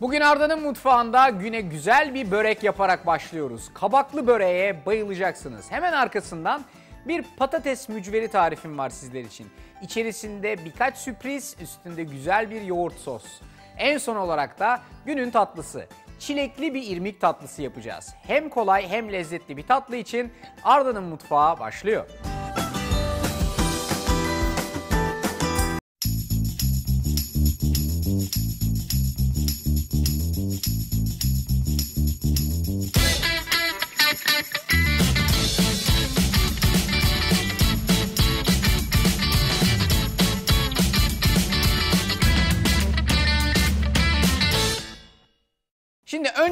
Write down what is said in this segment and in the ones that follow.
Bugün Arda'nın mutfağında güne güzel bir börek yaparak başlıyoruz. Kabaklı böreğe bayılacaksınız. Hemen arkasından bir patates mücveri tarifim var sizler için. İçerisinde birkaç sürpriz, üstünde güzel bir yoğurt sos. En son olarak da günün tatlısı. Çilekli bir irmik tatlısı yapacağız. Hem kolay hem lezzetli bir tatlı için Arda'nın mutfağı başlıyor.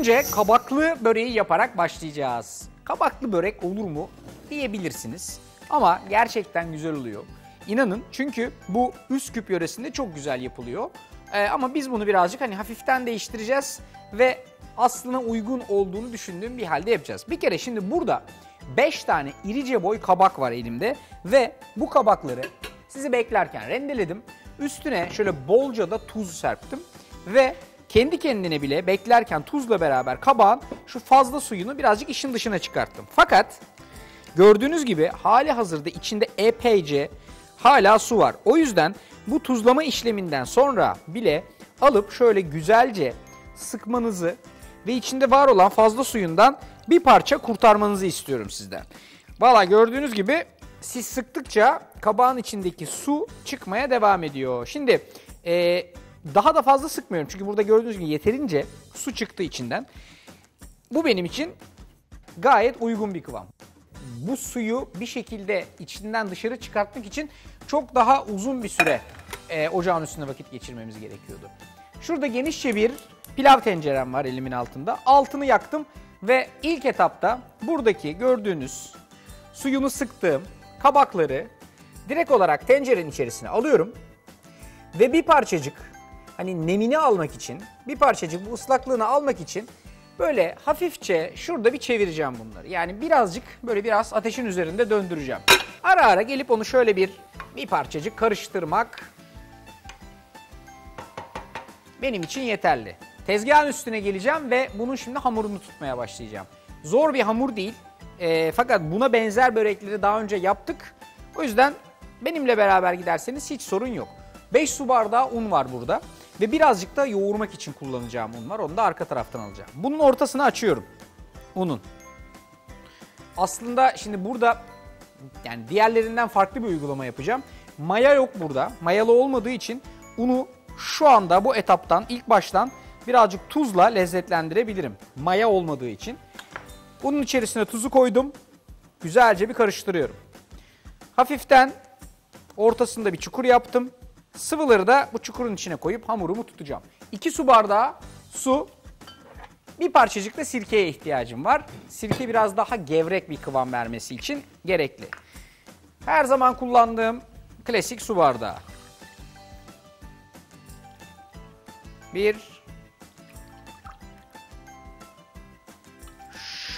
Önce kabaklı böreği yaparak başlayacağız. Kabaklı börek olur mu diyebilirsiniz. Ama gerçekten güzel oluyor. İnanın çünkü bu Üsküp yöresinde çok güzel yapılıyor. Ee, ama biz bunu birazcık hani hafiften değiştireceğiz ve aslına uygun olduğunu düşündüğüm bir halde yapacağız. Bir kere şimdi burada 5 tane irice boy kabak var elimde ve bu kabakları sizi beklerken rendeledim. Üstüne şöyle bolca da tuz serptim ve kendi kendine bile beklerken tuzla beraber kabağın şu fazla suyunu birazcık işin dışına çıkarttım. Fakat gördüğünüz gibi hali hazırda içinde epeyce hala su var. O yüzden bu tuzlama işleminden sonra bile alıp şöyle güzelce sıkmanızı ve içinde var olan fazla suyundan bir parça kurtarmanızı istiyorum sizden. Valla gördüğünüz gibi siz sıktıkça kabağın içindeki su çıkmaya devam ediyor. Şimdi e, daha da fazla sıkmıyorum çünkü burada gördüğünüz gibi yeterince su çıktı içinden. Bu benim için gayet uygun bir kıvam. Bu suyu bir şekilde içinden dışarı çıkartmak için çok daha uzun bir süre e, ocağın üstünde vakit geçirmemiz gerekiyordu. Şurada genişçe bir pilav tencerem var elimin altında. Altını yaktım ve ilk etapta buradaki gördüğünüz suyunu sıktığım kabakları direkt olarak tencerenin içerisine alıyorum. Ve bir parçacık hani nemini almak için, bir parçacık bu ıslaklığını almak için böyle hafifçe şurada bir çevireceğim bunları. Yani birazcık böyle biraz ateşin üzerinde döndüreceğim. Ara ara gelip onu şöyle bir bir parçacık karıştırmak benim için yeterli. Tezgahın üstüne geleceğim ve bunun şimdi hamurunu tutmaya başlayacağım. Zor bir hamur değil. E, fakat buna benzer börekleri daha önce yaptık. O yüzden benimle beraber giderseniz hiç sorun yok. 5 su bardağı un var burada. Ve birazcık da yoğurmak için kullanacağım un var. Onu da arka taraftan alacağım. Bunun ortasını açıyorum. Unun. Aslında şimdi burada yani diğerlerinden farklı bir uygulama yapacağım. Maya yok burada. Mayalı olmadığı için unu şu anda bu etaptan ilk baştan birazcık tuzla lezzetlendirebilirim. Maya olmadığı için. Bunun içerisine tuzu koydum. Güzelce bir karıştırıyorum. Hafiften ortasında bir çukur yaptım. Sıvıları da bu çukurun içine koyup hamurumu tutacağım. 2 su bardağı su, bir parçacık da sirkeye ihtiyacım var. Sirke biraz daha gevrek bir kıvam vermesi için gerekli. Her zaman kullandığım klasik su bardağı. Bir.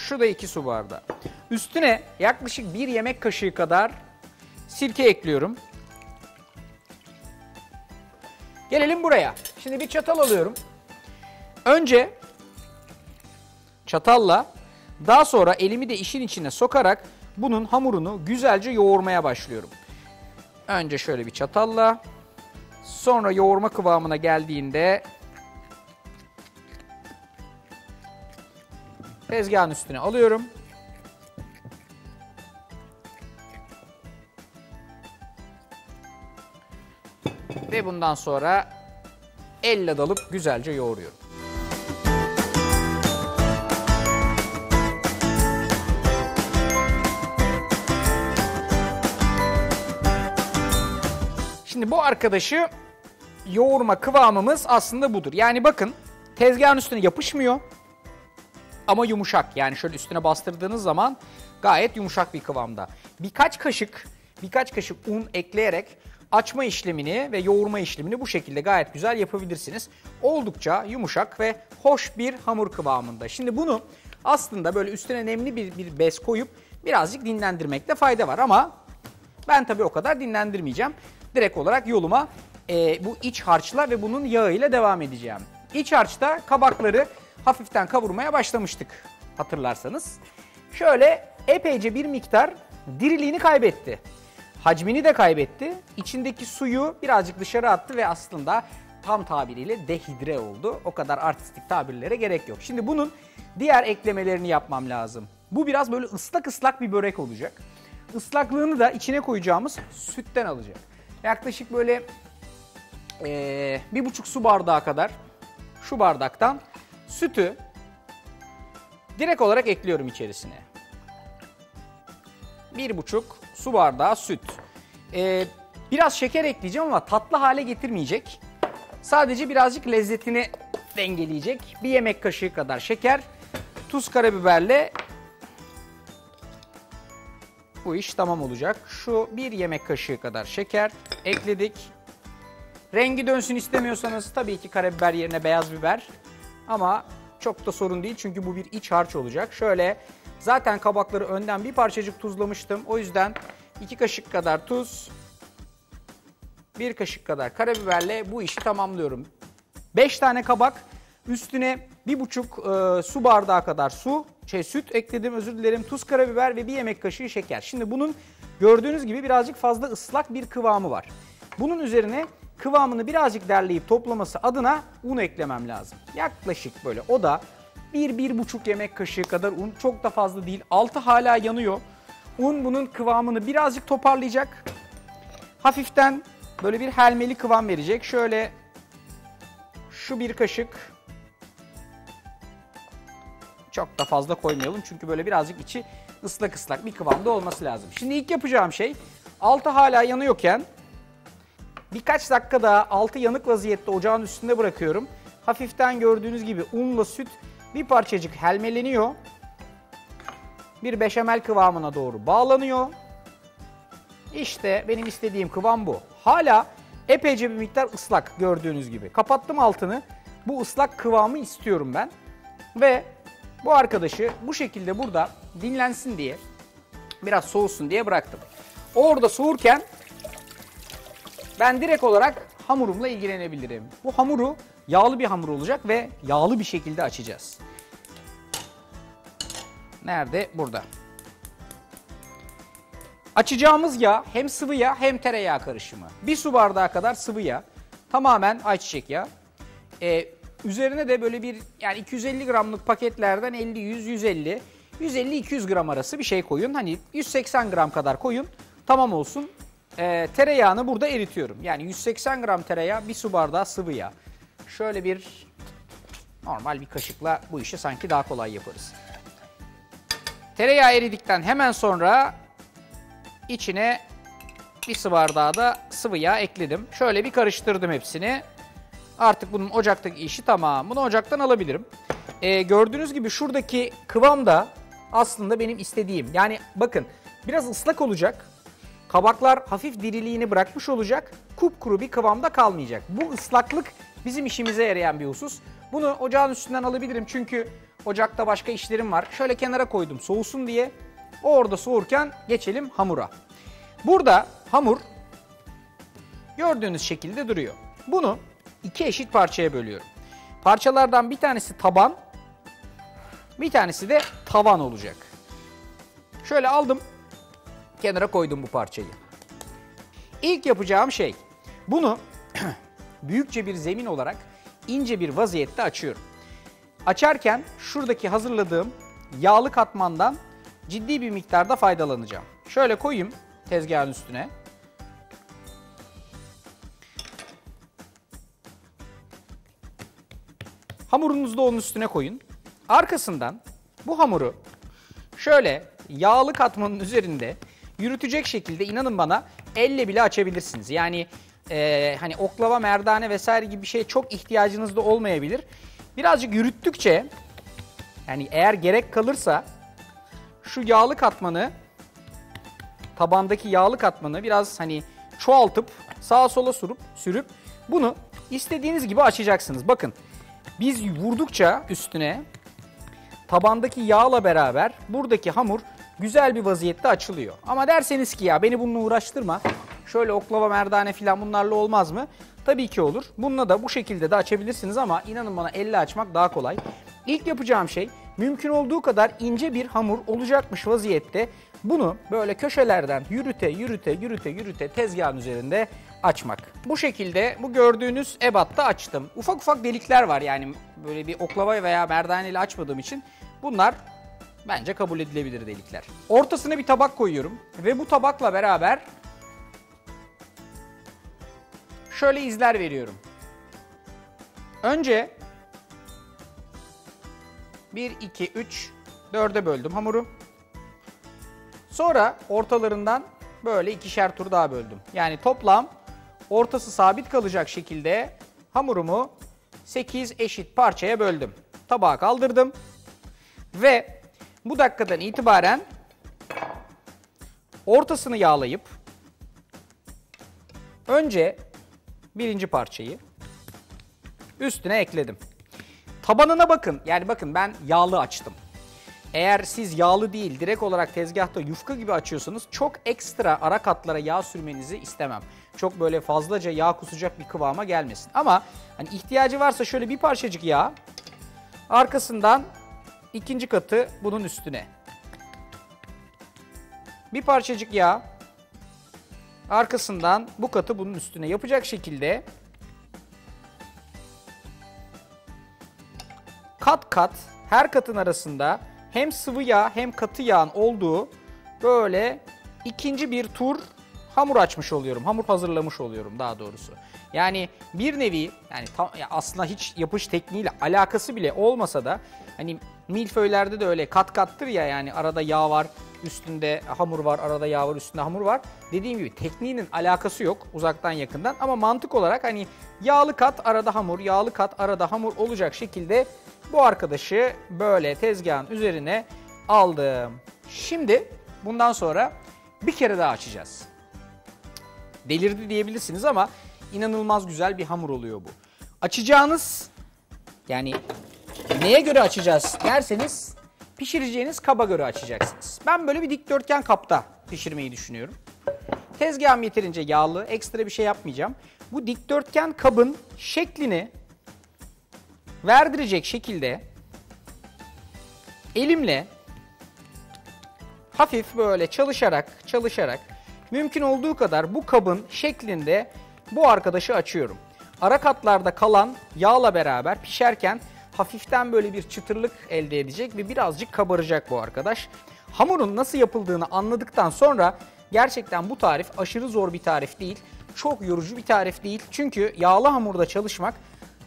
Şu da iki su bardağı. Üstüne yaklaşık bir yemek kaşığı kadar sirke ekliyorum. Gelelim buraya. Şimdi bir çatal alıyorum. Önce çatalla daha sonra elimi de işin içine sokarak bunun hamurunu güzelce yoğurmaya başlıyorum. Önce şöyle bir çatalla sonra yoğurma kıvamına geldiğinde tezgahın üstüne alıyorum. Ve bundan sonra elle dalıp güzelce yoğuruyorum. Şimdi bu arkadaşı yoğurma kıvamımız aslında budur. Yani bakın tezgahın üstüne yapışmıyor ama yumuşak. Yani şöyle üstüne bastırdığınız zaman gayet yumuşak bir kıvamda. Birkaç kaşık birkaç kaşık un ekleyerek açma işlemini ve yoğurma işlemini bu şekilde gayet güzel yapabilirsiniz. Oldukça yumuşak ve hoş bir hamur kıvamında. Şimdi bunu aslında böyle üstüne nemli bir, bir bez koyup birazcık dinlendirmekte fayda var ama ben tabii o kadar dinlendirmeyeceğim. Direkt olarak yoluma e, bu iç harçla ve bunun yağıyla devam edeceğim. İç harçta kabakları hafiften kavurmaya başlamıştık hatırlarsanız. Şöyle epeyce bir miktar diriliğini kaybetti. Hacmini de kaybetti. İçindeki suyu birazcık dışarı attı ve aslında tam tabiriyle dehidre oldu. O kadar artistik tabirlere gerek yok. Şimdi bunun diğer eklemelerini yapmam lazım. Bu biraz böyle ıslak ıslak bir börek olacak. Islaklığını da içine koyacağımız sütten alacak. Yaklaşık böyle ee, bir buçuk su bardağı kadar şu bardaktan sütü direkt olarak ekliyorum içerisine. Bir buçuk su bardağı süt. Ee, biraz şeker ekleyeceğim ama tatlı hale getirmeyecek. Sadece birazcık lezzetini dengeleyecek. Bir yemek kaşığı kadar şeker, tuz, karabiberle bu iş tamam olacak. Şu bir yemek kaşığı kadar şeker ekledik. Rengi dönsün istemiyorsanız tabii ki karabiber yerine beyaz biber. Ama çok da sorun değil çünkü bu bir iç harç olacak. Şöyle zaten kabakları önden bir parçacık tuzlamıştım. O yüzden iki kaşık kadar tuz, bir kaşık kadar karabiberle bu işi tamamlıyorum. 5 tane kabak, üstüne bir buçuk e, su bardağı kadar su, şey süt ekledim özür dilerim, tuz, karabiber ve bir yemek kaşığı şeker. Şimdi bunun gördüğünüz gibi birazcık fazla ıslak bir kıvamı var. Bunun üzerine kıvamını birazcık derleyip toplaması adına un eklemem lazım. Yaklaşık böyle o da 1-1,5 yemek kaşığı kadar un çok da fazla değil. Altı hala yanıyor. Un bunun kıvamını birazcık toparlayacak. Hafiften böyle bir helmeli kıvam verecek. Şöyle şu bir kaşık çok da fazla koymayalım çünkü böyle birazcık içi ıslak ıslak bir kıvamda olması lazım. Şimdi ilk yapacağım şey altı hala yanıyorken birkaç dakika daha altı yanık vaziyette ocağın üstünde bırakıyorum. Hafiften gördüğünüz gibi unla süt bir parçacık helmeleniyor. Bir beşamel kıvamına doğru bağlanıyor. İşte benim istediğim kıvam bu. Hala epeyce bir miktar ıslak gördüğünüz gibi. Kapattım altını. Bu ıslak kıvamı istiyorum ben. Ve bu arkadaşı bu şekilde burada dinlensin diye biraz soğusun diye bıraktım. Orada soğurken ben direkt olarak hamurumla ilgilenebilirim. Bu hamuru yağlı bir hamur olacak ve yağlı bir şekilde açacağız. Nerede? Burada. Açacağımız yağ hem sıvı yağ hem tereyağı karışımı. Bir su bardağı kadar sıvı yağ. Tamamen ayçiçek yağı. Ee, üzerine de böyle bir yani 250 gramlık paketlerden 50, 100, 150, 150-200 gram arası bir şey koyun. Hani 180 gram kadar koyun. Tamam olsun. Ee, tereyağını burada eritiyorum. Yani 180 gram tereyağı, bir su bardağı sıvı yağ. Şöyle bir normal bir kaşıkla bu işi sanki daha kolay yaparız. Tereyağı eridikten hemen sonra içine bir su bardağı da sıvı yağ ekledim. Şöyle bir karıştırdım hepsini. Artık bunun ocaktaki işi tamam. Bunu ocaktan alabilirim. Ee, gördüğünüz gibi şuradaki kıvam da aslında benim istediğim. Yani bakın biraz ıslak olacak. Kabaklar hafif diriliğini bırakmış olacak. Kupkuru bir kıvamda kalmayacak. Bu ıslaklık bizim işimize yarayan bir husus. Bunu ocağın üstünden alabilirim çünkü ocakta başka işlerim var. Şöyle kenara koydum soğusun diye. O orada soğurken geçelim hamura. Burada hamur gördüğünüz şekilde duruyor. Bunu iki eşit parçaya bölüyorum. Parçalardan bir tanesi taban, bir tanesi de tavan olacak. Şöyle aldım, kenara koydum bu parçayı. İlk yapacağım şey, bunu büyükçe bir zemin olarak ince bir vaziyette açıyorum. Açarken şuradaki hazırladığım yağlı katmandan ciddi bir miktarda faydalanacağım. Şöyle koyayım tezgahın üstüne. Hamurunuzu da onun üstüne koyun. Arkasından bu hamuru şöyle yağlı katmanın üzerinde yürütecek şekilde inanın bana elle bile açabilirsiniz. Yani e, hani oklava, merdane vesaire gibi bir şey çok ihtiyacınız da olmayabilir. Birazcık yürüttükçe yani eğer gerek kalırsa şu yağlı katmanı tabandaki yağlı katmanı biraz hani çoğaltıp sağa sola sürüp sürüp bunu istediğiniz gibi açacaksınız. Bakın biz vurdukça üstüne tabandaki yağla beraber buradaki hamur güzel bir vaziyette açılıyor. Ama derseniz ki ya beni bununla uğraştırma. Şöyle oklava merdane falan bunlarla olmaz mı? Tabii ki olur. Bununla da bu şekilde de açabilirsiniz ama inanın bana elle açmak daha kolay. İlk yapacağım şey mümkün olduğu kadar ince bir hamur olacakmış vaziyette bunu böyle köşelerden yürüte yürüte yürüte yürüte tezgahın üzerinde açmak. Bu şekilde bu gördüğünüz ebatta açtım. Ufak ufak delikler var yani böyle bir oklava veya merdaneyle açmadığım için bunlar bence kabul edilebilir delikler. Ortasına bir tabak koyuyorum ve bu tabakla beraber şöyle izler veriyorum. Önce 1, 2, 3, 4'e böldüm hamuru. Sonra ortalarından böyle ikişer tur daha böldüm. Yani toplam ortası sabit kalacak şekilde hamurumu 8 eşit parçaya böldüm. Tabağa kaldırdım. Ve bu dakikadan itibaren ortasını yağlayıp önce birinci parçayı üstüne ekledim. Tabanına bakın. Yani bakın ben yağlı açtım. Eğer siz yağlı değil direkt olarak tezgahta yufka gibi açıyorsanız çok ekstra ara katlara yağ sürmenizi istemem. Çok böyle fazlaca yağ kusacak bir kıvama gelmesin. Ama hani ihtiyacı varsa şöyle bir parçacık yağ arkasından ikinci katı bunun üstüne. Bir parçacık yağ arkasından bu katı bunun üstüne yapacak şekilde kat kat her katın arasında hem sıvı yağ hem katı yağın olduğu böyle ikinci bir tur hamur açmış oluyorum. Hamur hazırlamış oluyorum daha doğrusu. Yani bir nevi yani tam, ya aslında hiç yapış tekniğiyle alakası bile olmasa da hani milföylerde de öyle kat kattır ya yani arada yağ var, üstünde hamur var, arada yağ var, üstünde hamur var. Dediğim gibi tekniğinin alakası yok uzaktan yakından ama mantık olarak hani yağlı kat arada hamur, yağlı kat arada hamur olacak şekilde bu arkadaşı böyle tezgahın üzerine aldım. Şimdi bundan sonra bir kere daha açacağız. Delirdi diyebilirsiniz ama inanılmaz güzel bir hamur oluyor bu. Açacağınız yani neye göre açacağız derseniz pişireceğiniz kaba göre açacaksınız. Ben böyle bir dikdörtgen kapta pişirmeyi düşünüyorum. Tezgahım yeterince yağlı, ekstra bir şey yapmayacağım. Bu dikdörtgen kabın şeklini verdirecek şekilde elimle hafif böyle çalışarak çalışarak mümkün olduğu kadar bu kabın şeklinde bu arkadaşı açıyorum. Ara katlarda kalan yağla beraber pişerken hafiften böyle bir çıtırlık elde edecek ve birazcık kabaracak bu arkadaş. Hamurun nasıl yapıldığını anladıktan sonra gerçekten bu tarif aşırı zor bir tarif değil. Çok yorucu bir tarif değil. Çünkü yağlı hamurda çalışmak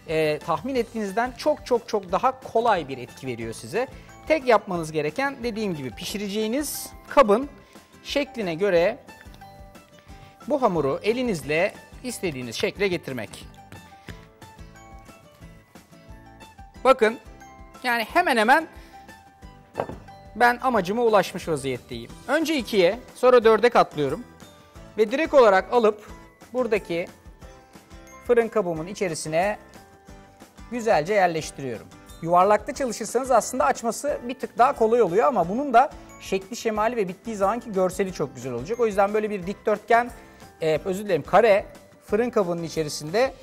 e, tahmin ettiğinizden çok çok çok daha kolay bir etki veriyor size. Tek yapmanız gereken dediğim gibi pişireceğiniz kabın şekline göre bu hamuru elinizle istediğiniz şekle getirmek. Bakın yani hemen hemen ben amacıma ulaşmış vaziyetteyim. Önce ikiye sonra dörde katlıyorum. Ve direkt olarak alıp buradaki fırın kabımın içerisine güzelce yerleştiriyorum. Yuvarlakta çalışırsanız aslında açması bir tık daha kolay oluyor ama bunun da şekli şemali ve bittiği zamanki görseli çok güzel olacak. O yüzden böyle bir dikdörtgen, e, özür dilerim kare fırın kabının içerisinde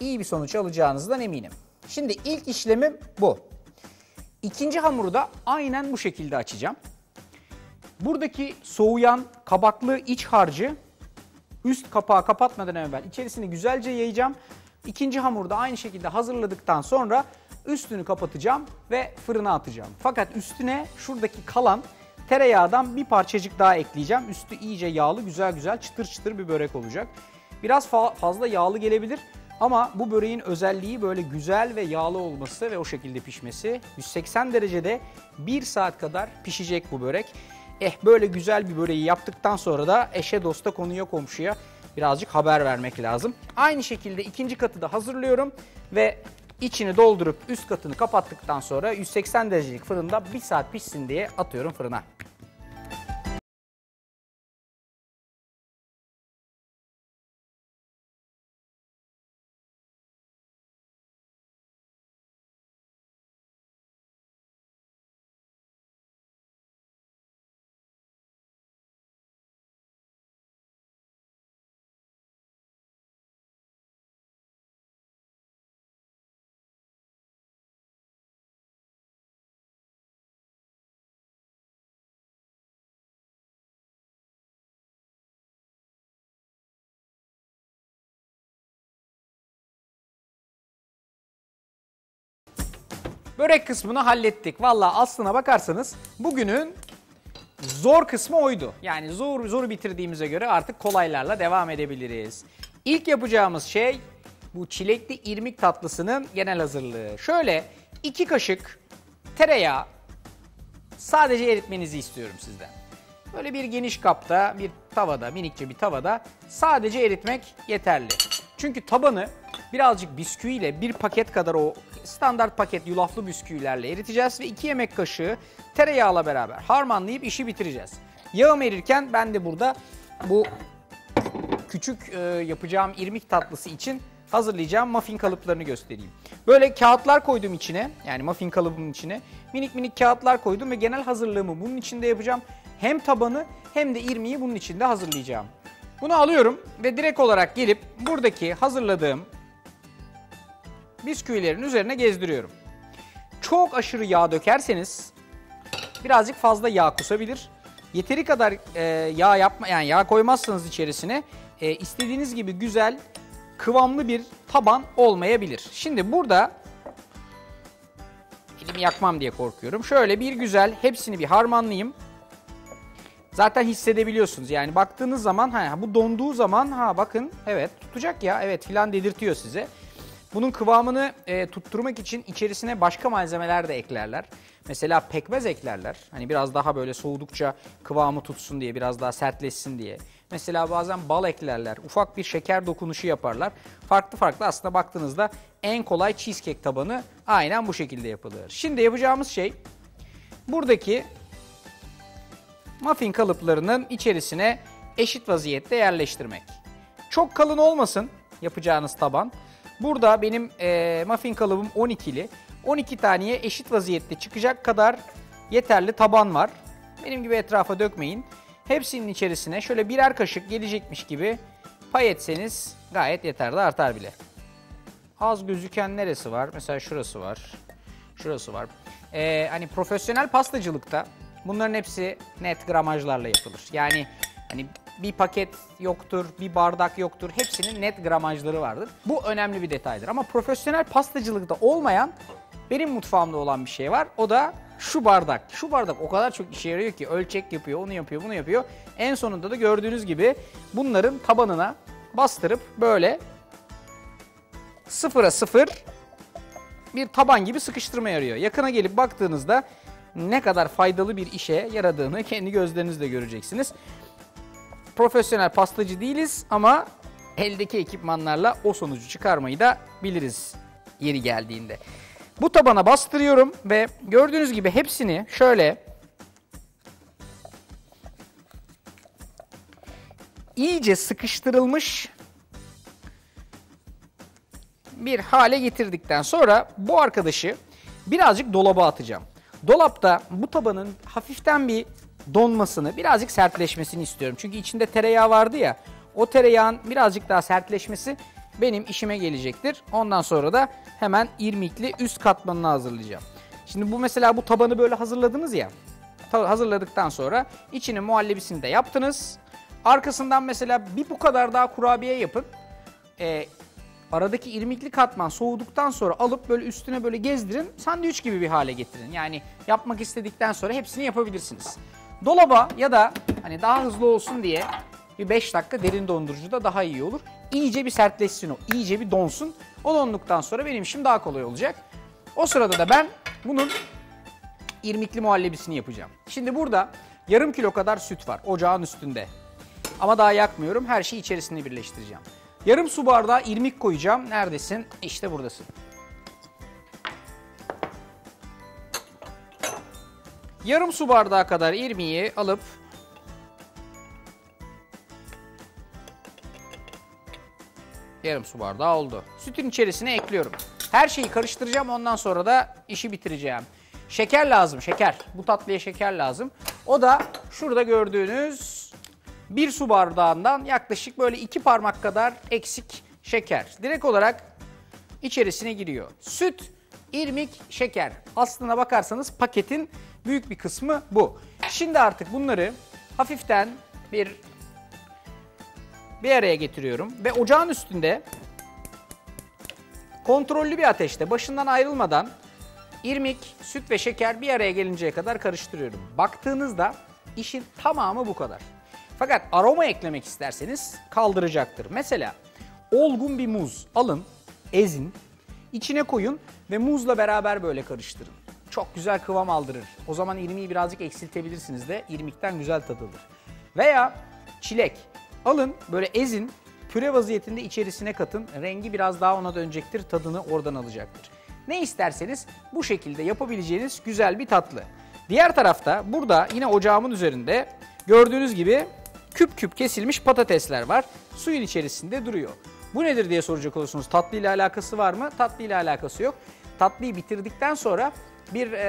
iyi bir sonuç alacağınızdan eminim. Şimdi ilk işlemim bu. İkinci hamuru da aynen bu şekilde açacağım. Buradaki soğuyan kabaklı iç harcı üst kapağı kapatmadan evvel içerisini güzelce yayacağım. İkinci hamuru da aynı şekilde hazırladıktan sonra üstünü kapatacağım ve fırına atacağım. Fakat üstüne şuradaki kalan tereyağdan bir parçacık daha ekleyeceğim. Üstü iyice yağlı güzel güzel çıtır çıtır bir börek olacak. Biraz fa fazla yağlı gelebilir ama bu böreğin özelliği böyle güzel ve yağlı olması ve o şekilde pişmesi. 180 derecede 1 saat kadar pişecek bu börek. Eh böyle güzel bir böreği yaptıktan sonra da eşe dosta konuya komşuya birazcık haber vermek lazım. Aynı şekilde ikinci katı da hazırlıyorum ve içini doldurup üst katını kapattıktan sonra 180 derecelik fırında 1 saat pişsin diye atıyorum fırına. Börek kısmını hallettik. Valla aslına bakarsanız bugünün zor kısmı oydu. Yani zor zoru bitirdiğimize göre artık kolaylarla devam edebiliriz. İlk yapacağımız şey bu çilekli irmik tatlısının genel hazırlığı. Şöyle iki kaşık tereyağı sadece eritmenizi istiyorum sizden. Böyle bir geniş kapta, bir tavada, minikçe bir tavada sadece eritmek yeterli. Çünkü tabanı birazcık bisküviyle bir paket kadar o standart paket yulaflı bisküvilerle eriteceğiz ve 2 yemek kaşığı tereyağla beraber harmanlayıp işi bitireceğiz. Yağım erirken ben de burada bu küçük e, yapacağım irmik tatlısı için hazırlayacağım muffin kalıplarını göstereyim. Böyle kağıtlar koydum içine yani muffin kalıbının içine minik minik kağıtlar koydum ve genel hazırlığımı bunun içinde yapacağım. Hem tabanı hem de irmiği bunun içinde hazırlayacağım. Bunu alıyorum ve direkt olarak gelip buradaki hazırladığım bisküvilerin üzerine gezdiriyorum. Çok aşırı yağ dökerseniz birazcık fazla yağ kusabilir. Yeteri kadar e, yağ yapma yani yağ koymazsanız içerisine e, istediğiniz gibi güzel kıvamlı bir taban olmayabilir. Şimdi burada elimi yakmam diye korkuyorum. Şöyle bir güzel hepsini bir harmanlayayım. Zaten hissedebiliyorsunuz. Yani baktığınız zaman ha bu donduğu zaman ha bakın evet tutacak ya evet filan dedirtiyor size. Bunun kıvamını e, tutturmak için içerisine başka malzemeler de eklerler. Mesela pekmez eklerler. Hani biraz daha böyle soğudukça kıvamı tutsun diye, biraz daha sertleşsin diye. Mesela bazen bal eklerler. Ufak bir şeker dokunuşu yaparlar. Farklı farklı aslında baktığınızda en kolay cheesecake tabanı aynen bu şekilde yapılır. Şimdi yapacağımız şey buradaki muffin kalıplarının içerisine eşit vaziyette yerleştirmek. Çok kalın olmasın yapacağınız taban. Burada benim e, muffin kalıbım 12'li. 12 taneye eşit vaziyette çıkacak kadar yeterli taban var. Benim gibi etrafa dökmeyin. Hepsinin içerisine şöyle birer kaşık gelecekmiş gibi pay etseniz gayet yeterli artar bile. Az gözüken neresi var? Mesela şurası var. Şurası var. Ee, hani profesyonel pastacılıkta bunların hepsi net gramajlarla yapılır. Yani hani bir paket yoktur, bir bardak yoktur. Hepsinin net gramajları vardır. Bu önemli bir detaydır. Ama profesyonel pastacılıkta olmayan benim mutfağımda olan bir şey var. O da şu bardak. Şu bardak o kadar çok işe yarıyor ki ölçek yapıyor, onu yapıyor, bunu yapıyor. En sonunda da gördüğünüz gibi bunların tabanına bastırıp böyle sıfıra sıfır bir taban gibi sıkıştırma yarıyor. Yakına gelip baktığınızda ne kadar faydalı bir işe yaradığını kendi gözlerinizle göreceksiniz. Profesyonel pastacı değiliz ama eldeki ekipmanlarla o sonucu çıkarmayı da biliriz yeri geldiğinde. Bu tabana bastırıyorum ve gördüğünüz gibi hepsini şöyle iyice sıkıştırılmış bir hale getirdikten sonra bu arkadaşı birazcık dolaba atacağım. Dolapta bu tabanın hafiften bir donmasını, birazcık sertleşmesini istiyorum. Çünkü içinde tereyağı vardı ya, o tereyağın birazcık daha sertleşmesi benim işime gelecektir. Ondan sonra da hemen irmikli üst katmanını hazırlayacağım. Şimdi bu mesela bu tabanı böyle hazırladınız ya. Hazırladıktan sonra içinin muhallebisini de yaptınız. Arkasından mesela bir bu kadar daha kurabiye yapın. Ee, aradaki irmikli katman soğuduktan sonra alıp böyle üstüne böyle gezdirin. Sandviç gibi bir hale getirin. Yani yapmak istedikten sonra hepsini yapabilirsiniz. Dolaba ya da hani daha hızlı olsun diye bir 5 dakika derin dondurucuda daha iyi olur. İyice bir sertleşsin o, iyice bir donsun. O donduktan sonra benim işim daha kolay olacak. O sırada da ben bunun irmikli muhallebisini yapacağım. Şimdi burada yarım kilo kadar süt var ocağın üstünde. Ama daha yakmıyorum. Her şeyi içerisinde birleştireceğim. Yarım su bardağı irmik koyacağım. Neredesin? İşte buradasın. Yarım su bardağı kadar irmiği alıp yarım su bardağı oldu. Sütün içerisine ekliyorum. Her şeyi karıştıracağım ondan sonra da işi bitireceğim. Şeker lazım şeker. Bu tatlıya şeker lazım. O da şurada gördüğünüz bir su bardağından yaklaşık böyle iki parmak kadar eksik şeker. Direkt olarak içerisine giriyor. Süt, irmik, şeker. Aslına bakarsanız paketin büyük bir kısmı bu. Şimdi artık bunları hafiften bir bir araya getiriyorum ve ocağın üstünde kontrollü bir ateşte başından ayrılmadan İrmik, süt ve şeker bir araya gelinceye kadar karıştırıyorum. Baktığınızda işin tamamı bu kadar. Fakat aroma eklemek isterseniz kaldıracaktır. Mesela olgun bir muz alın, ezin, içine koyun ve muzla beraber böyle karıştırın. Çok güzel kıvam aldırır. O zaman irmiği birazcık eksiltebilirsiniz de irmikten güzel tadılır. Veya çilek alın böyle ezin püre vaziyetinde içerisine katın. Rengi biraz daha ona dönecektir. Tadını oradan alacaktır. Ne isterseniz bu şekilde yapabileceğiniz güzel bir tatlı. Diğer tarafta burada yine ocağımın üzerinde gördüğünüz gibi küp küp kesilmiş patatesler var. Suyun içerisinde duruyor. Bu nedir diye soracak olursunuz. Tatlı ile alakası var mı? Tatlı ile alakası yok. Tatlıyı bitirdikten sonra bir e,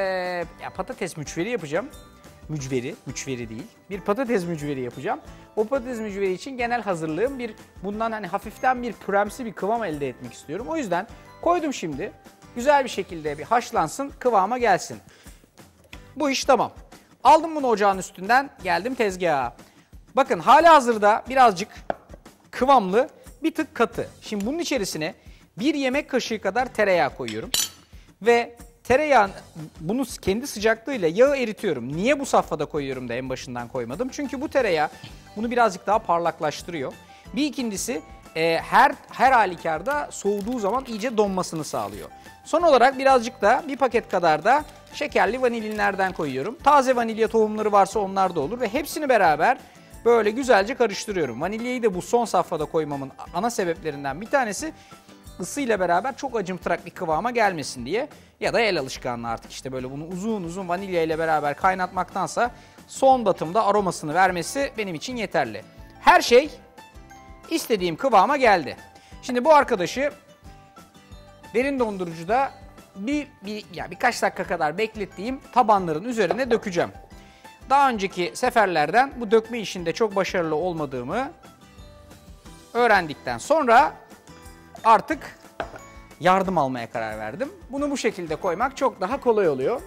ya patates mücveri yapacağım. Mücveri, mücveri değil. Bir patates mücveri yapacağım. O patates mücveri için genel hazırlığım bir bundan hani hafiften bir püremsi bir kıvam elde etmek istiyorum. O yüzden koydum şimdi. Güzel bir şekilde bir haşlansın, kıvama gelsin. Bu iş tamam. Aldım bunu ocağın üstünden, geldim tezgaha. Bakın hala hazırda birazcık kıvamlı, bir tık katı. Şimdi bunun içerisine bir yemek kaşığı kadar tereyağı koyuyorum. Ve tereyağın bunu kendi sıcaklığıyla yağı eritiyorum. Niye bu safhada koyuyorum da en başından koymadım? Çünkü bu tereyağı bunu birazcık daha parlaklaştırıyor. Bir ikincisi e, her her halükarda soğuduğu zaman iyice donmasını sağlıyor. Son olarak birazcık da bir paket kadar da şekerli vanilinlerden koyuyorum. Taze vanilya tohumları varsa onlar da olur ve hepsini beraber böyle güzelce karıştırıyorum. Vanilyayı da bu son safhada koymamın ana sebeplerinden bir tanesi ısıyla beraber çok acımtırak bir kıvama gelmesin diye ya da el alışkanlığı artık işte böyle bunu uzun uzun vanilya ile beraber kaynatmaktansa son batımda aromasını vermesi benim için yeterli. Her şey istediğim kıvama geldi. Şimdi bu arkadaşı derin dondurucuda bir, bir ya birkaç dakika kadar beklettiğim tabanların üzerine dökeceğim. Daha önceki seferlerden bu dökme işinde çok başarılı olmadığımı öğrendikten sonra artık yardım almaya karar verdim. Bunu bu şekilde koymak çok daha kolay oluyor.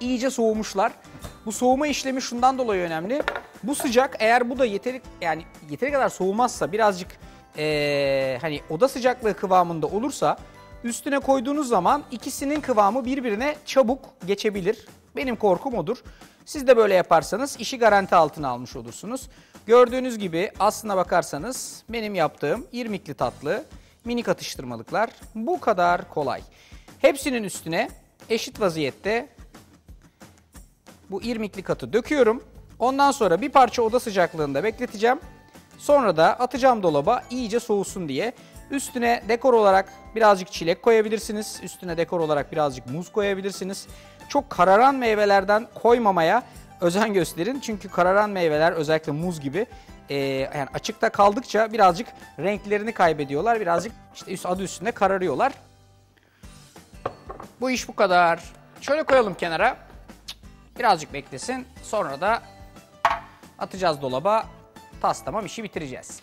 İyice soğumuşlar. Bu soğuma işlemi şundan dolayı önemli. Bu sıcak eğer bu da yeteri yani yeteri kadar soğumazsa birazcık ee, hani oda sıcaklığı kıvamında olursa üstüne koyduğunuz zaman ikisinin kıvamı birbirine çabuk geçebilir. Benim korkum odur. Siz de böyle yaparsanız işi garanti altına almış olursunuz. Gördüğünüz gibi aslına bakarsanız benim yaptığım irmikli tatlı minik atıştırmalıklar bu kadar kolay. Hepsinin üstüne eşit vaziyette bu irmikli katı döküyorum. Ondan sonra bir parça oda sıcaklığında bekleteceğim. Sonra da atacağım dolaba iyice soğusun diye. Üstüne dekor olarak birazcık çilek koyabilirsiniz. Üstüne dekor olarak birazcık muz koyabilirsiniz. Çok kararan meyvelerden koymamaya özen gösterin. Çünkü kararan meyveler özellikle muz gibi e, yani açıkta kaldıkça birazcık renklerini kaybediyorlar. Birazcık işte üst adı üstünde kararıyorlar. Bu iş bu kadar. Şöyle koyalım kenara. Birazcık beklesin. Sonra da atacağız dolaba. Tas tamam işi bitireceğiz.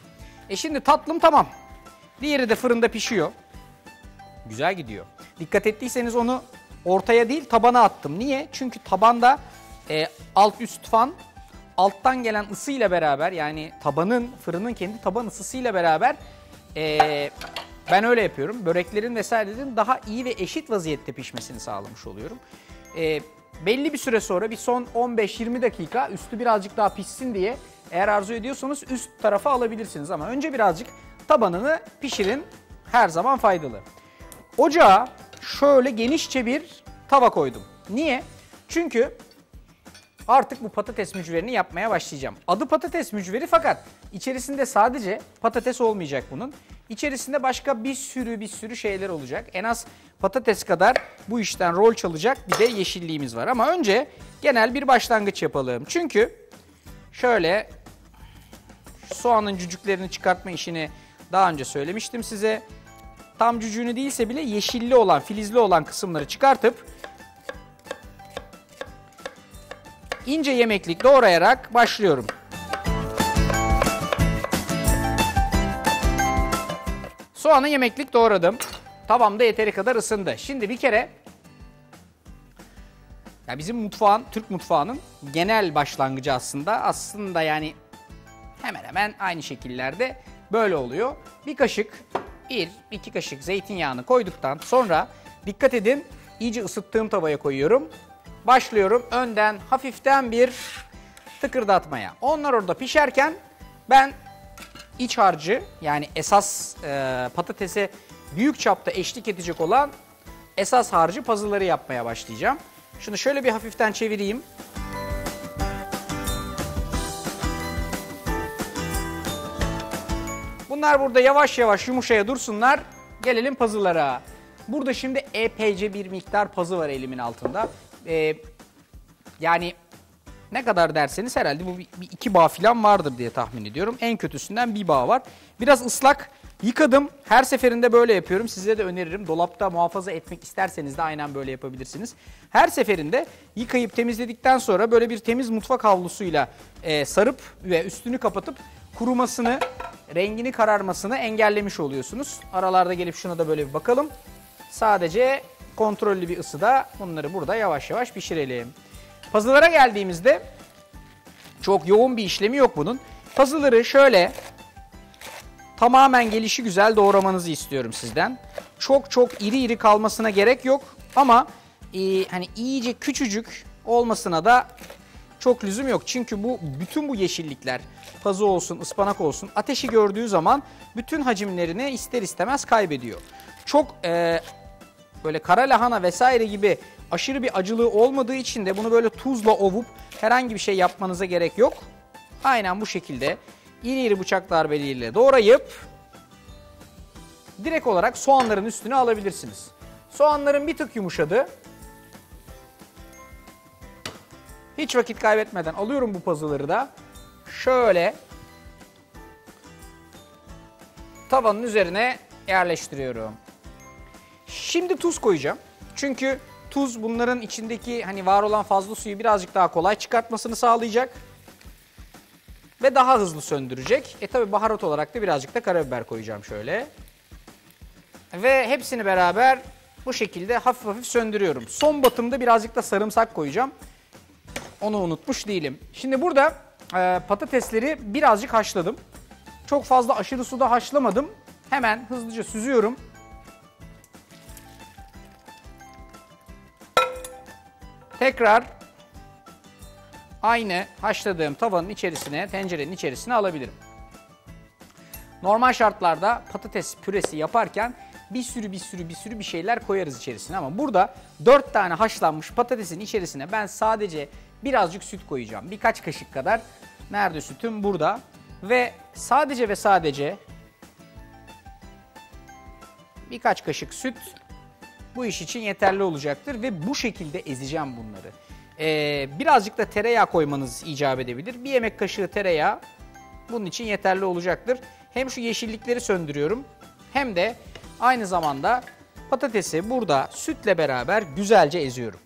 E şimdi tatlım tamam. Diğeri de fırında pişiyor. Güzel gidiyor. Dikkat ettiyseniz onu ortaya değil tabana attım. Niye? Çünkü tabanda e, alt üst fan alttan gelen ısıyla beraber yani tabanın fırının kendi taban ısısıyla beraber e, ben öyle yapıyorum. Böreklerin vesairelerin daha iyi ve eşit vaziyette pişmesini sağlamış oluyorum. E, belli bir süre sonra bir son 15-20 dakika üstü birazcık daha pişsin diye eğer arzu ediyorsanız üst tarafa alabilirsiniz ama önce birazcık tabanını pişirin her zaman faydalı. Ocağa şöyle genişçe bir tava koydum. Niye? Çünkü artık bu patates mücverini yapmaya başlayacağım. Adı patates mücveri fakat içerisinde sadece patates olmayacak bunun. İçerisinde başka bir sürü bir sürü şeyler olacak. En az patates kadar bu işten rol çalacak bir de yeşilliğimiz var. Ama önce genel bir başlangıç yapalım. Çünkü şöyle soğanın cücüklerini çıkartma işini daha önce söylemiştim size. Tam cücüğünü değilse bile yeşilli olan, filizli olan kısımları çıkartıp ince yemeklik doğrayarak başlıyorum. Soğanı yemeklik doğradım. Tavamda yeteri kadar ısındı. Şimdi bir kere ya bizim mutfağın, Türk mutfağının genel başlangıcı aslında. Aslında yani hemen hemen aynı şekillerde böyle oluyor. Bir kaşık, bir, iki kaşık zeytinyağını koyduktan sonra dikkat edin iyice ısıttığım tavaya koyuyorum. Başlıyorum önden hafiften bir tıkırdatmaya. Onlar orada pişerken ben iç harcı yani esas e, patatese büyük çapta eşlik edecek olan esas harcı puzzle'ları yapmaya başlayacağım. Şunu şöyle bir hafiften çevireyim. Bunlar burada yavaş yavaş yumuşaya dursunlar. Gelelim puzzle'lara. Burada şimdi epeyce bir miktar pazı var elimin altında. Ee, yani ne kadar derseniz herhalde bu bir, bir iki bağ falan vardır diye tahmin ediyorum. En kötüsünden bir bağ var. Biraz ıslak. Yıkadım. Her seferinde böyle yapıyorum. Size de öneririm. Dolapta muhafaza etmek isterseniz de aynen böyle yapabilirsiniz. Her seferinde yıkayıp temizledikten sonra böyle bir temiz mutfak havlusuyla e, sarıp ve üstünü kapatıp kurumasını, rengini kararmasını engellemiş oluyorsunuz. Aralarda gelip şuna da böyle bir bakalım. Sadece kontrollü bir ısıda bunları burada yavaş yavaş pişirelim. Puzzle'lara geldiğimizde çok yoğun bir işlemi yok bunun. Puzzle'ları şöyle tamamen gelişi güzel doğramanızı istiyorum sizden. Çok çok iri iri kalmasına gerek yok ama e, hani iyice küçücük olmasına da çok lüzum yok. Çünkü bu bütün bu yeşillikler pazı olsun, ıspanak olsun ateşi gördüğü zaman bütün hacimlerini ister istemez kaybediyor. Çok e, böyle kara lahana vesaire gibi aşırı bir acılığı olmadığı için de bunu böyle tuzla ovup herhangi bir şey yapmanıza gerek yok. Aynen bu şekilde iri iri bıçak darbeleriyle doğrayıp direkt olarak soğanların üstüne alabilirsiniz. Soğanların bir tık yumuşadı. Hiç vakit kaybetmeden alıyorum bu puzzle'ları da. Şöyle tavanın üzerine yerleştiriyorum. Şimdi tuz koyacağım. Çünkü tuz bunların içindeki hani var olan fazla suyu birazcık daha kolay çıkartmasını sağlayacak. Ve daha hızlı söndürecek. E tabi baharat olarak da birazcık da karabiber koyacağım şöyle. Ve hepsini beraber bu şekilde hafif hafif söndürüyorum. Son batımda birazcık da sarımsak koyacağım. Onu unutmuş değilim. Şimdi burada e, patatesleri birazcık haşladım. Çok fazla aşırı suda haşlamadım. Hemen hızlıca süzüyorum. Tekrar aynı haşladığım tavanın içerisine, tencerenin içerisine alabilirim. Normal şartlarda patates püresi yaparken bir sürü bir sürü bir sürü bir şeyler koyarız içerisine ama burada 4 tane haşlanmış patatesin içerisine ben sadece birazcık süt koyacağım. Birkaç kaşık kadar. Nerede sütüm? Burada. Ve sadece ve sadece birkaç kaşık süt bu iş için yeterli olacaktır ve bu şekilde ezeceğim bunları. Ee, birazcık da tereyağı koymanız icap edebilir. Bir yemek kaşığı tereyağı bunun için yeterli olacaktır. Hem şu yeşillikleri söndürüyorum hem de aynı zamanda patatesi burada sütle beraber güzelce eziyorum.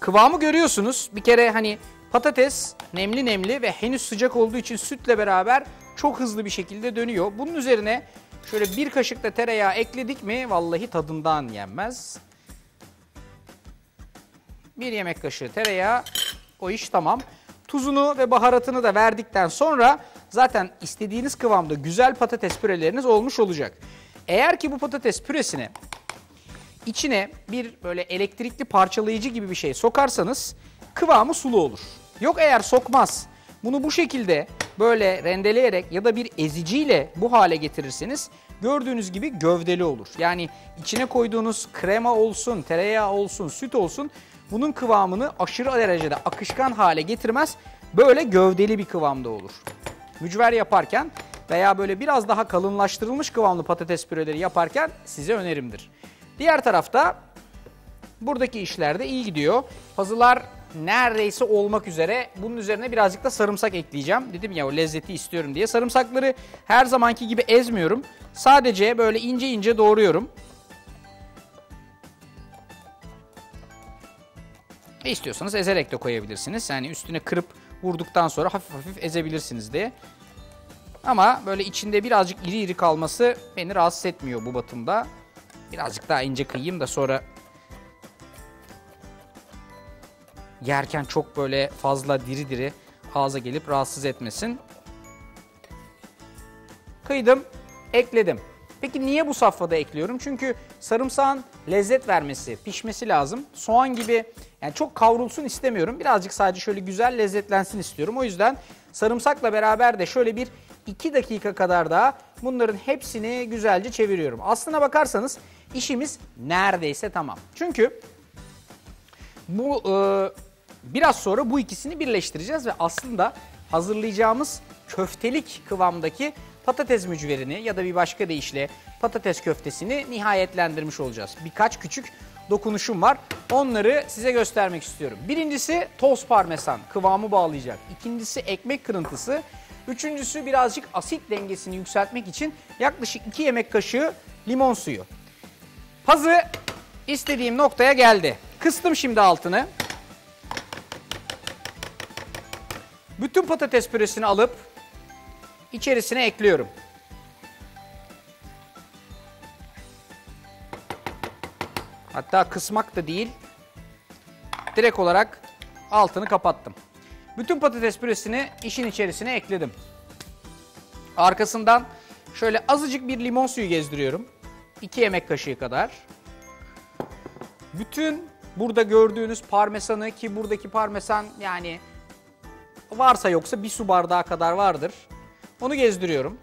Kıvamı görüyorsunuz. Bir kere hani patates nemli nemli ve henüz sıcak olduğu için sütle beraber çok hızlı bir şekilde dönüyor. Bunun üzerine şöyle bir kaşık da tereyağı ekledik mi vallahi tadından yenmez. Bir yemek kaşığı tereyağı o iş tamam. Tuzunu ve baharatını da verdikten sonra zaten istediğiniz kıvamda güzel patates püreleriniz olmuş olacak. Eğer ki bu patates püresini içine bir böyle elektrikli parçalayıcı gibi bir şey sokarsanız kıvamı sulu olur. Yok eğer sokmaz bunu bu şekilde böyle rendeleyerek ya da bir eziciyle bu hale getirirseniz gördüğünüz gibi gövdeli olur. Yani içine koyduğunuz krema olsun, tereyağı olsun, süt olsun bunun kıvamını aşırı derecede akışkan hale getirmez. Böyle gövdeli bir kıvamda olur. Mücver yaparken veya böyle biraz daha kalınlaştırılmış kıvamlı patates püreleri yaparken size önerimdir. Diğer tarafta buradaki işler de iyi gidiyor. Pazılar neredeyse olmak üzere. Bunun üzerine birazcık da sarımsak ekleyeceğim. Dedim ya o lezzeti istiyorum diye. Sarımsakları her zamanki gibi ezmiyorum. Sadece böyle ince ince doğruyorum. Ve istiyorsanız ezerek de koyabilirsiniz. Yani üstüne kırıp vurduktan sonra hafif hafif ezebilirsiniz diye. Ama böyle içinde birazcık iri iri kalması beni rahatsız etmiyor bu batımda. Birazcık daha ince kıyayım da sonra yerken çok böyle fazla diri diri ağza gelip rahatsız etmesin. Kıydım. ekledim. Peki niye bu safhada ekliyorum? Çünkü sarımsağın lezzet vermesi, pişmesi lazım. Soğan gibi yani çok kavrulsun istemiyorum. Birazcık sadece şöyle güzel lezzetlensin istiyorum. O yüzden sarımsakla beraber de şöyle bir 2 dakika kadar daha bunların hepsini güzelce çeviriyorum. Aslına bakarsanız işimiz neredeyse tamam. Çünkü bu e, biraz sonra bu ikisini birleştireceğiz ve aslında hazırlayacağımız köftelik kıvamdaki patates mücverini ya da bir başka deyişle patates köftesini nihayetlendirmiş olacağız. Birkaç küçük dokunuşum var. Onları size göstermek istiyorum. Birincisi toz parmesan kıvamı bağlayacak. İkincisi ekmek kırıntısı. Üçüncüsü birazcık asit dengesini yükseltmek için yaklaşık 2 yemek kaşığı limon suyu. Pazı istediğim noktaya geldi. Kıstım şimdi altını. Bütün patates püresini alıp içerisine ekliyorum. Hatta kısmak da değil. Direkt olarak altını kapattım. Bütün patates püresini işin içerisine ekledim. Arkasından şöyle azıcık bir limon suyu gezdiriyorum. 2 yemek kaşığı kadar. Bütün burada gördüğünüz parmesanı ki buradaki parmesan yani varsa yoksa bir su bardağı kadar vardır. Onu gezdiriyorum.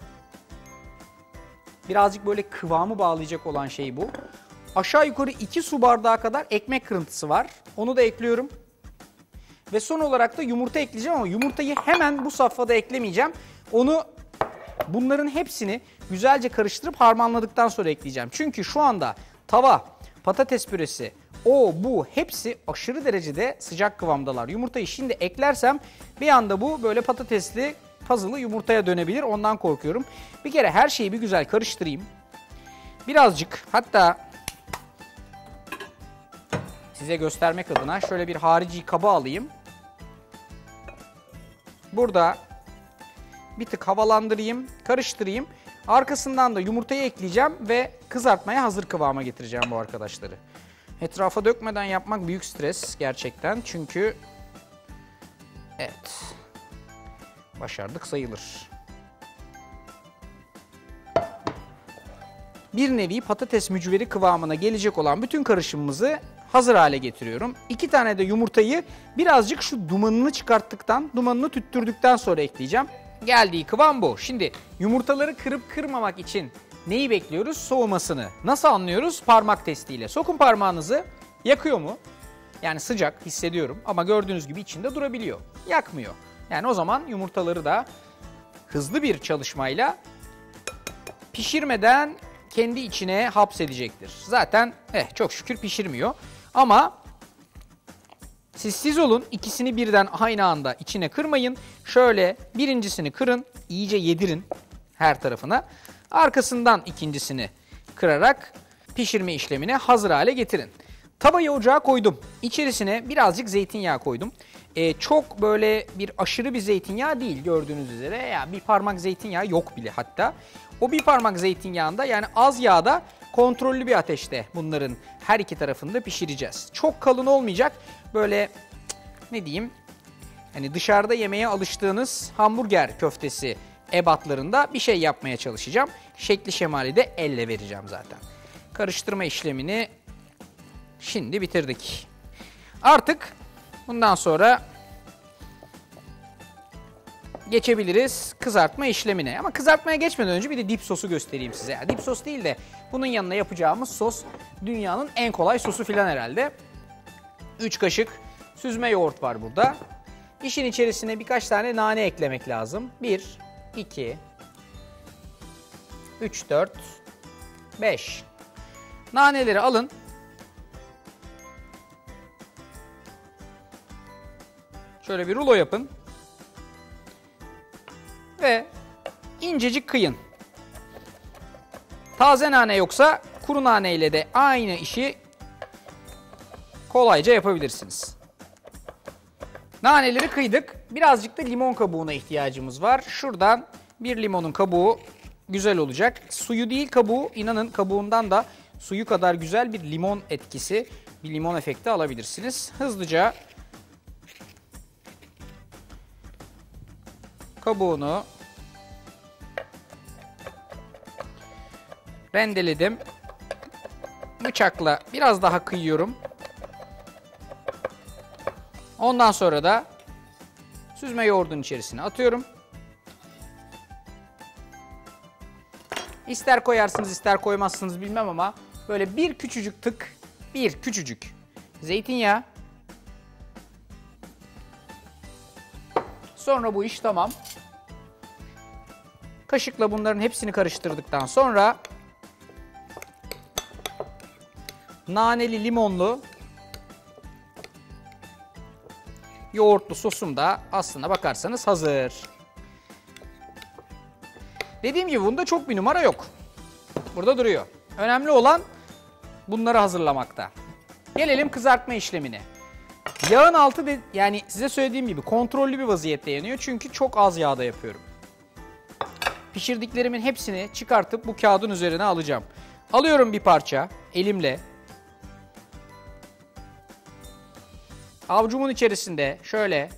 Birazcık böyle kıvamı bağlayacak olan şey bu. Aşağı yukarı 2 su bardağı kadar ekmek kırıntısı var. Onu da ekliyorum. Ve son olarak da yumurta ekleyeceğim ama yumurtayı hemen bu safhada eklemeyeceğim. Onu bunların hepsini güzelce karıştırıp harmanladıktan sonra ekleyeceğim. Çünkü şu anda tava, patates püresi, o, bu hepsi aşırı derecede sıcak kıvamdalar. Yumurtayı şimdi eklersem bir anda bu böyle patatesli puzzle'ı yumurtaya dönebilir. Ondan korkuyorum. Bir kere her şeyi bir güzel karıştırayım. Birazcık hatta size göstermek adına şöyle bir harici kaba alayım. Burada bir tık havalandırayım, karıştırayım. Arkasından da yumurtayı ekleyeceğim ve kızartmaya hazır kıvama getireceğim bu arkadaşları. Etrafa dökmeden yapmak büyük stres gerçekten. Çünkü evet başardık sayılır. Bir nevi patates mücveri kıvamına gelecek olan bütün karışımımızı hazır hale getiriyorum. İki tane de yumurtayı birazcık şu dumanını çıkarttıktan, dumanını tüttürdükten sonra ekleyeceğim. Geldiği kıvam bu. Şimdi yumurtaları kırıp kırmamak için neyi bekliyoruz? Soğumasını. Nasıl anlıyoruz? Parmak testiyle. Sokun parmağınızı. Yakıyor mu? Yani sıcak hissediyorum ama gördüğünüz gibi içinde durabiliyor. Yakmıyor. Yani o zaman yumurtaları da hızlı bir çalışmayla pişirmeden kendi içine hapsedecektir. Zaten eh çok şükür pişirmiyor. Ama siz siz olun ikisini birden aynı anda içine kırmayın. Şöyle birincisini kırın, iyice yedirin her tarafına. Arkasından ikincisini kırarak pişirme işlemine hazır hale getirin. Tavayı ocağa koydum. İçerisine birazcık zeytinyağı koydum. Ee, çok böyle bir aşırı bir zeytinyağı değil gördüğünüz üzere. Ya bir parmak zeytinyağı yok bile hatta. O bir parmak zeytinyağında yani az yağda kontrollü bir ateşte bunların her iki tarafında pişireceğiz. Çok kalın olmayacak. Böyle ne diyeyim? Hani dışarıda yemeye alıştığınız hamburger köftesi ebatlarında bir şey yapmaya çalışacağım. Şekli şemali de elle vereceğim zaten. Karıştırma işlemini şimdi bitirdik. Artık bundan sonra geçebiliriz kızartma işlemine. Ama kızartmaya geçmeden önce bir de dip sosu göstereyim size. Yani dip sos değil de bunun yanına yapacağımız sos dünyanın en kolay sosu filan herhalde. 3 kaşık süzme yoğurt var burada. İşin içerisine birkaç tane nane eklemek lazım. 1, 2, 3, 4, 5. Naneleri alın. Şöyle bir rulo yapın. Ve incecik kıyın. Taze nane yoksa kuru nane ile de aynı işi kolayca yapabilirsiniz. Naneleri kıydık. Birazcık da limon kabuğuna ihtiyacımız var. Şuradan bir limonun kabuğu güzel olacak. Suyu değil kabuğu, inanın kabuğundan da suyu kadar güzel bir limon etkisi, bir limon efekti alabilirsiniz. Hızlıca kabuğunu rendeledim. Bıçakla biraz daha kıyıyorum. Ondan sonra da süzme yoğurdun içerisine atıyorum. İster koyarsınız ister koymazsınız bilmem ama böyle bir küçücük tık, bir küçücük zeytinyağı. Sonra bu iş tamam. Kaşıkla bunların hepsini karıştırdıktan sonra naneli limonlu yoğurtlu sosum da aslına bakarsanız hazır. Dediğim gibi bunda çok bir numara yok. Burada duruyor. Önemli olan bunları hazırlamakta. Gelelim kızartma işlemine. Yağın altı de, yani size söylediğim gibi kontrollü bir vaziyette yanıyor. Çünkü çok az yağda yapıyorum. Pişirdiklerimin hepsini çıkartıp bu kağıdın üzerine alacağım. Alıyorum bir parça elimle. Avcumun içerisinde şöyle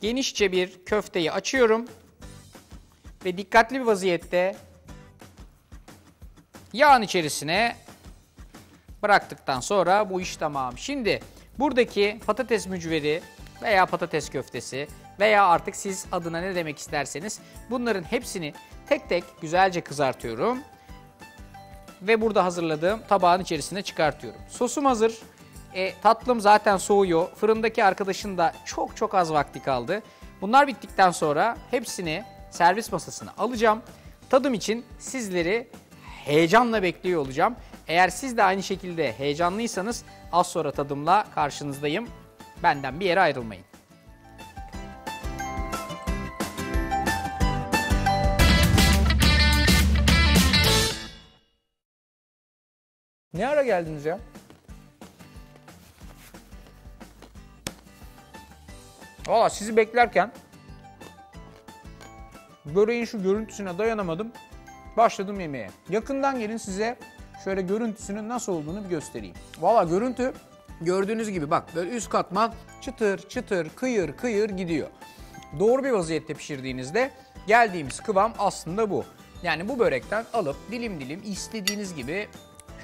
genişçe bir köfteyi açıyorum ve dikkatli bir vaziyette yağın içerisine bıraktıktan sonra bu iş tamam. Şimdi buradaki patates mücveri veya patates köftesi veya artık siz adına ne demek isterseniz bunların hepsini tek tek güzelce kızartıyorum. Ve burada hazırladığım tabağın içerisine çıkartıyorum. Sosum hazır. E, tatlım zaten soğuyor. Fırındaki arkadaşın da çok çok az vakti kaldı. Bunlar bittikten sonra hepsini servis masasına alacağım. Tadım için sizleri heyecanla bekliyor olacağım. Eğer siz de aynı şekilde heyecanlıysanız az sonra tadımla karşınızdayım. Benden bir yere ayrılmayın. Ne ara geldiniz ya? Valla sizi beklerken böreğin şu görüntüsüne dayanamadım. Başladım yemeğe. Yakından gelin size şöyle görüntüsünün nasıl olduğunu bir göstereyim. Valla görüntü gördüğünüz gibi bak böyle üst katman çıtır çıtır kıyır kıyır gidiyor. Doğru bir vaziyette pişirdiğinizde geldiğimiz kıvam aslında bu. Yani bu börekten alıp dilim dilim istediğiniz gibi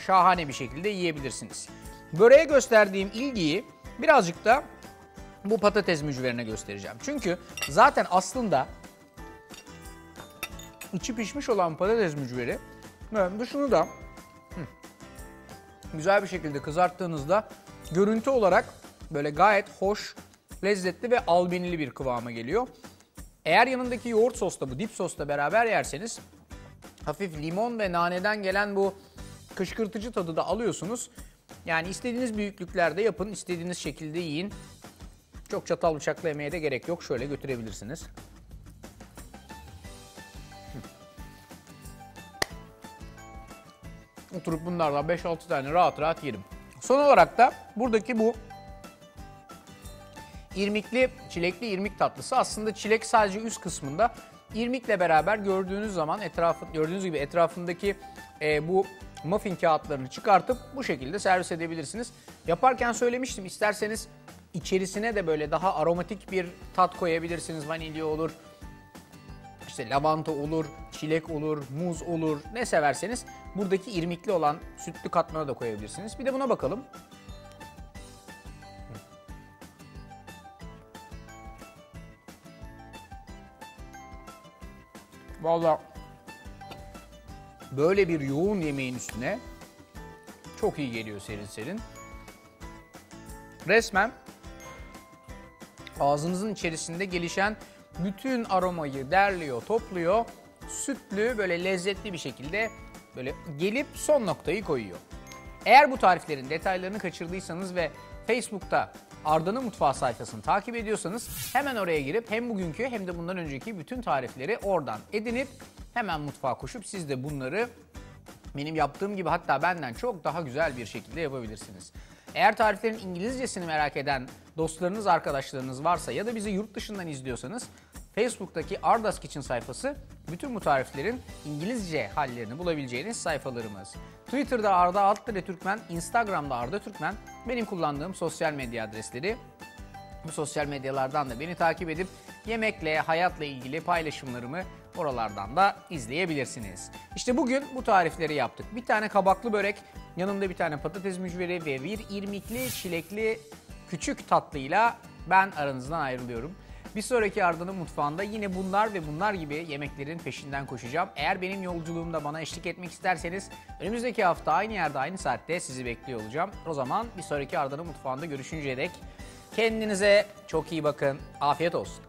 şahane bir şekilde yiyebilirsiniz. Böreğe gösterdiğim ilgiyi birazcık da bu patates mücverine göstereceğim. Çünkü zaten aslında içi pişmiş olan patates mücveri ve dışını da güzel bir şekilde kızarttığınızda görüntü olarak böyle gayet hoş, lezzetli ve albinili bir kıvama geliyor. Eğer yanındaki yoğurt sosla bu dip sosla beraber yerseniz hafif limon ve naneden gelen bu kışkırtıcı tadı da alıyorsunuz. Yani istediğiniz büyüklüklerde yapın, istediğiniz şekilde yiyin. Çok çatal bıçakla yemeye de gerek yok. Şöyle götürebilirsiniz. Oturup bunlardan 5-6 tane rahat rahat yerim. Son olarak da buradaki bu irmikli, çilekli irmik tatlısı. Aslında çilek sadece üst kısmında. İrmikle beraber gördüğünüz zaman etrafı, gördüğünüz gibi etrafındaki e, bu muffin kağıtlarını çıkartıp bu şekilde servis edebilirsiniz. Yaparken söylemiştim isterseniz içerisine de böyle daha aromatik bir tat koyabilirsiniz. Vanilya olur, işte lavanta olur, çilek olur, muz olur ne severseniz buradaki irmikli olan sütlü katmana da koyabilirsiniz. Bir de buna bakalım. Vallahi böyle bir yoğun yemeğin üstüne çok iyi geliyor serin serin. Resmen ağzınızın içerisinde gelişen bütün aromayı derliyor, topluyor. Sütlü böyle lezzetli bir şekilde böyle gelip son noktayı koyuyor. Eğer bu tariflerin detaylarını kaçırdıysanız ve Facebook'ta Arda'nın Mutfağı sayfasını takip ediyorsanız hemen oraya girip hem bugünkü hem de bundan önceki bütün tarifleri oradan edinip hemen mutfağa koşup siz de bunları benim yaptığım gibi hatta benden çok daha güzel bir şekilde yapabilirsiniz. Eğer tariflerin İngilizcesini merak eden dostlarınız, arkadaşlarınız varsa ya da bizi yurt dışından izliyorsanız Facebook'taki Ardas Kitchen sayfası bütün bu tariflerin İngilizce hallerini bulabileceğiniz sayfalarımız. Twitter'da Arda Alttire Türkmen, Instagram'da Arda Türkmen benim kullandığım sosyal medya adresleri. Bu sosyal medyalardan da beni takip edip yemekle, hayatla ilgili paylaşımlarımı oralardan da izleyebilirsiniz. İşte bugün bu tarifleri yaptık. Bir tane kabaklı börek, yanında bir tane patates mücveri ve bir irmikli, çilekli küçük tatlıyla ben aranızdan ayrılıyorum. Bir sonraki Arda'nın mutfağında yine bunlar ve bunlar gibi yemeklerin peşinden koşacağım. Eğer benim yolculuğumda bana eşlik etmek isterseniz önümüzdeki hafta aynı yerde aynı saatte sizi bekliyor olacağım. O zaman bir sonraki Arda'nın mutfağında görüşünceye dek kendinize çok iyi bakın. Afiyet olsun.